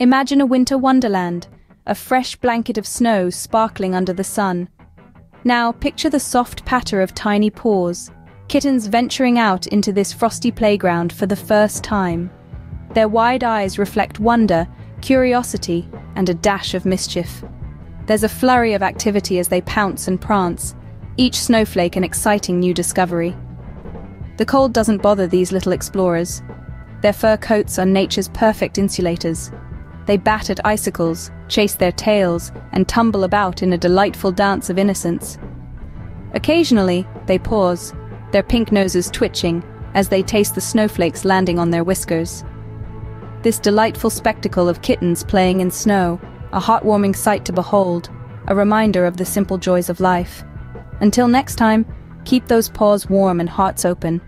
Imagine a winter wonderland, a fresh blanket of snow sparkling under the sun. Now, picture the soft patter of tiny paws, kittens venturing out into this frosty playground for the first time. Their wide eyes reflect wonder, curiosity, and a dash of mischief. There's a flurry of activity as they pounce and prance, each snowflake an exciting new discovery. The cold doesn't bother these little explorers. Their fur coats are nature's perfect insulators. They bat at icicles, chase their tails, and tumble about in a delightful dance of innocence. Occasionally, they pause, their pink noses twitching as they taste the snowflakes landing on their whiskers. This delightful spectacle of kittens playing in snow, a heartwarming sight to behold, a reminder of the simple joys of life. Until next time, keep those paws warm and hearts open.